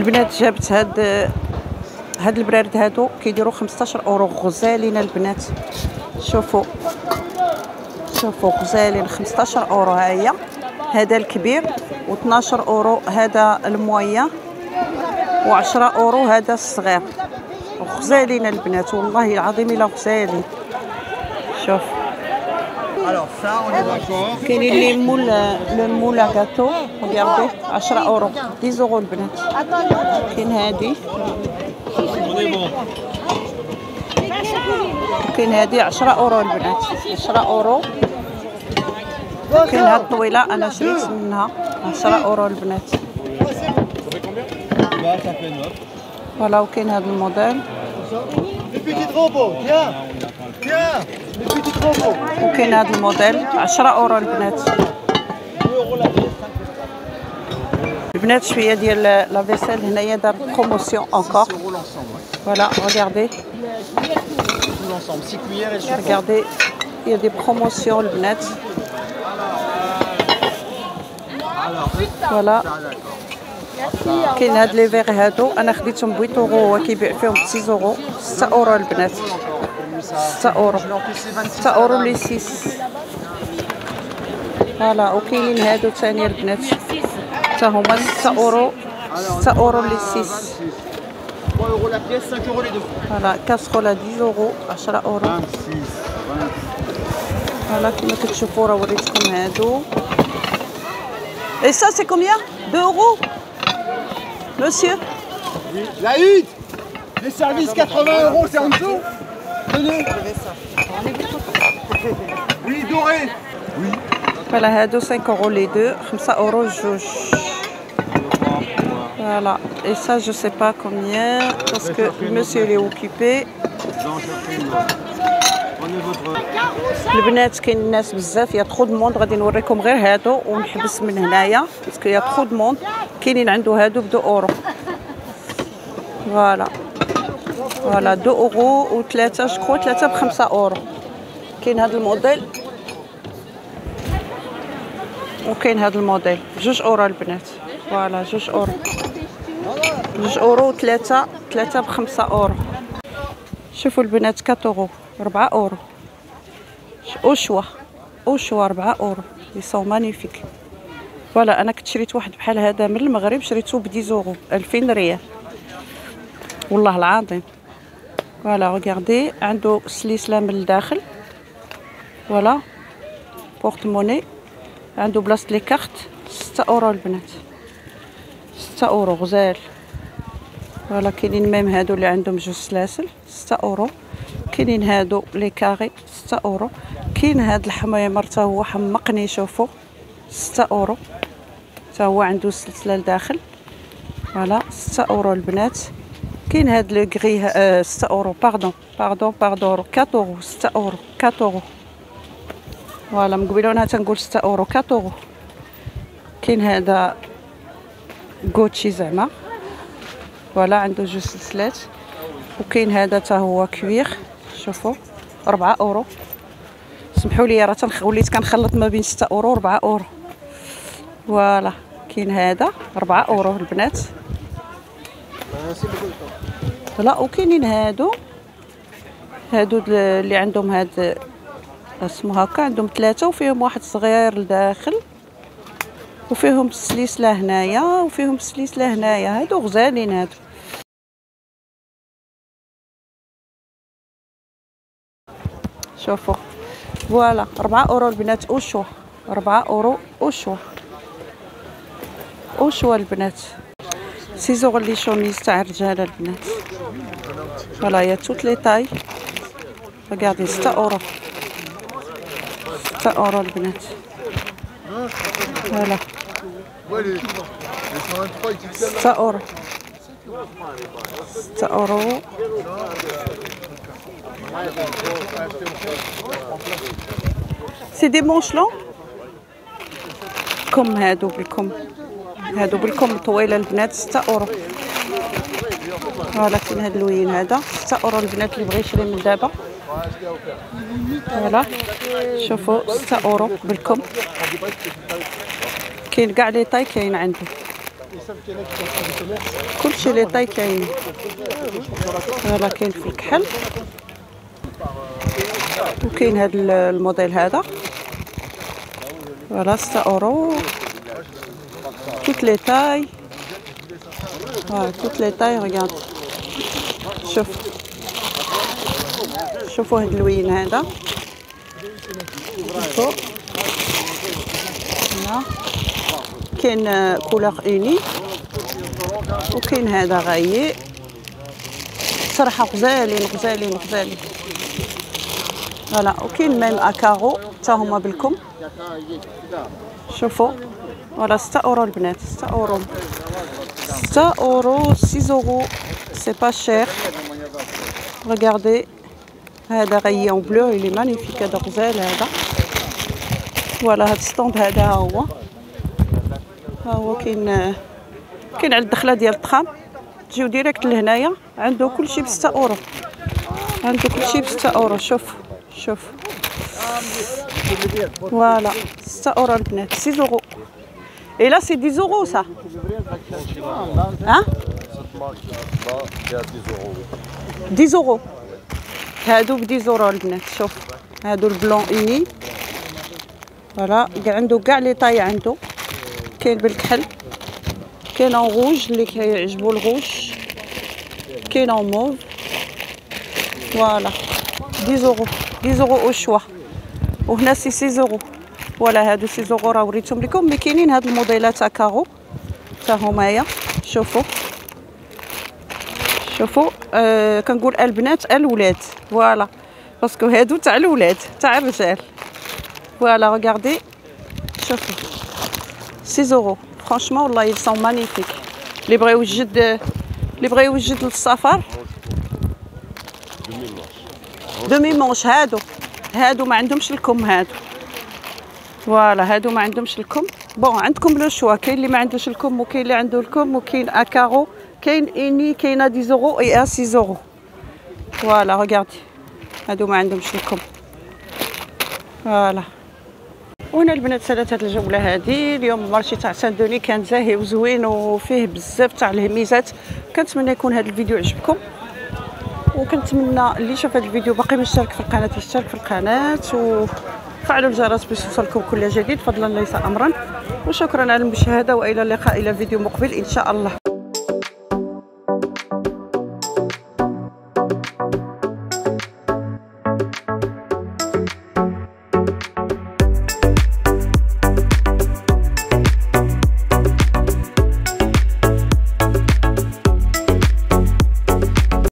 البنات جابت هاد هاد البرارد هادو كيديروا 15 أورو غزالين البنات. شوفوا شوفوا غزالين 15 أورو ها هي. هذا الكبير و12 أورو هذا الموية و10 أورو هذا الصغير. غزالين البنات والله العظيم إلا غزالين. شوف. كاينين لي مول le moule à gâteau regardez 10 اورو 10 اورو البنات كاين هادي كاين هادي 10 اورو البنات 10 اورو كاين هاد الطويله أنا شريت منها 10 اورو البنات voilà وكاين هاد الموديل وكاين هاد الموديل. 10 أورو البنات. البنات شوية ديال la vaisselle هنايا دار promotion encore voilà regardez. Regardez il y a البنات voilà كاين هاد les verres هادو أنا خديتهم ب 8 اورو هو كيبيع فيهم ب 6 اورو 6 اورو البنات 6 اورو 6 اورو les 6 voilà وكاينين هادو ثاني البنات حتى هما 6 اورو 6 اورو les 6 voilà casserole 10 اورو 10 اورو voilà كيما كتشوفوا راه وريتكم هادو Et ça, c'est combien 2 euros? Monsieur? La hutte! Les services 80 euros, c'est en dessous? Tenez Oui, doré Oui. Voilà, 5 euros les deux, 5 euros جوج. Voilà, et ça je sais pas combien, parce que monsieur il est occupé. البنات كاين الناس بزاف يا ترو موند غادي نوريكم غير هادو ونحبس من هنايا باسكو يا ترو موند كاينين عنده هادو ب 2 أورو voilà voilà 2 اورو و 3 جو 3 ب 5 اورو كاين هذا الموديل وكاين هذا الموديل جوج اورو البنات voilà جوج اورو جوج اورو و 3 3 ب 5 اورو شوفوا البنات 4 اورو 4 اورو au choix au choix 4 euros ils sont magnifiques voilà أنا كنت شريت واحد بحال هذا من المغرب شريته ب 10 اورو 2000 ريال. والله العظيم. voilà regardez عنده سلسله من الداخل voilà porte-monnaie عنده بلاصه les cartes 6 اورو البنات 6 اورو غزال voilà كاينين même هادو اللي عندهم جوج سلاسل 6 اورو كاينين هادو les carrés 6 اورو كاين هاد الحميمر حتى هو حمقني شوفوا 6 اورو حتى هو عنده سلسله لداخل voilà 6 اورو البنات كاين هاد le gris 6 euros. Pardon pardon pardon 4 أورو 6 أورو 4 euros. Voilà مقبله وأنا تنقول 6 أورو 4 أورو. كاين هذا غوتشي زعما. voilà عنده جوج سلسلات. وكاين هذا حتى هو cuir شوفوا 4 أورو. سمحوا لي راه وليت كنخلط ما بين 6 أورو و 4 euros. Voilà كاين هذا 4 أورو البنات. لا وكاينين هادو. هادو اللي عندهم هاد اسمو هكا عندهم ثلاثة وفيهم واحد صغير لداخل وفيهم سلسلة هنايا وفيهم سلسلة هنايا. هادو غزالين هادو. شوفوا. voilà ربعة أورو البنات au choix. ربعة euros au choix. Au choix البنات. six euros les chemises تاع الرجال البنات. voilà y a toutes les tailles regardez ستة اورو ستة اورو البنات. voilà ستة اورو ستة euros c'est des manches longues هادو بالكم هادو بالكم طويلة البنات ستة euros. Voilà كاين هاد اللوين هذا. ستة أورو البنات اللي بغى يشري من دابا. voilà. شوفوا ستة أورو بالكم. كاين كاع les tailles كاين عنده كلشي les tailles كاين. هذا كاين في الكحل. وكاين هذا الموديل هذا. voilà 6 euros. Toutes les tailles آه toutes les tailles regarde شوف شوفوا هاد اللوين هذا شوفوا هنا كاين couleur unie وكاين هذا غايي صراحة غزالين غزالين غزالين voilà وكاين même à carreaux حتى هما بالكم شوفوا. voilà 6 اورو البنات 6 اورو 6 اورو 6 euros c'est pas cher regardez. هذا en bleu il est magnifique هذا غزال هذا voilà هاد stand هذا ها هو ها هو كاين كاين على الدخله ديال الطخام تجيو direct لهنايا عنده كلشي ب 6 اورو عنده كلشي ب 6 اورو شوف شوف voilà 6 اورو البنات 6 euros et là c'est 10 euros ça ها 10 اورو هادو ب 10 اورو البنات شوف هادو البلون uni voilà كاع عنده كاع les tailles عنده كاين بالكحل كاين en rouge اللي كيعجبو الغوج كاين en mauve voilà 10 اورو 10 euros au choix وهنا c'est 6 euros voilà هادو 6 اورو راه وريتهم لكم mais كاينين هاد الموديلات carreaux حتى همايا شوفوا. شوفوا آه كنقول البنات الولاد. Voilà. Parce que هادو تاع الولاد تاع الرجال. Voilà regardez. شوفوا. 6 euros franchement والله sont magnifiques. اللي بغا يوجد اللي بغا يوجد للسفر. demi-manches هادو. هادو ما عندهمش الكم هادو. voilà هادو ما عندهمش الكم. bon عندكم le choix كاين اللي ما عندوش الكم وكاين اللي عنده الكم وكاين à carreaux كاين uni كاينة 10 euros et à 6 euros voilà regardez هادو ما عندهمش الكم. Voilà. وهنا البنات سالات هاد الجولة هادي. اليوم ال marché تاع سان دوني كان زاهي وزوين وفيه بزاف تاع الهميزات. كنتمنى يكون هذا الفيديو عجبكم. وكنتمنى اللي شاف هذا الفيديو باقي مشترك في القناة يشترك في القناة وفعلوا الجرس باش يوصلكم كل جديد. فضلا ليس امرا. وشكرا على المشاهدة وإلى اللقاء إلى فيديو مقبل إن شاء الله.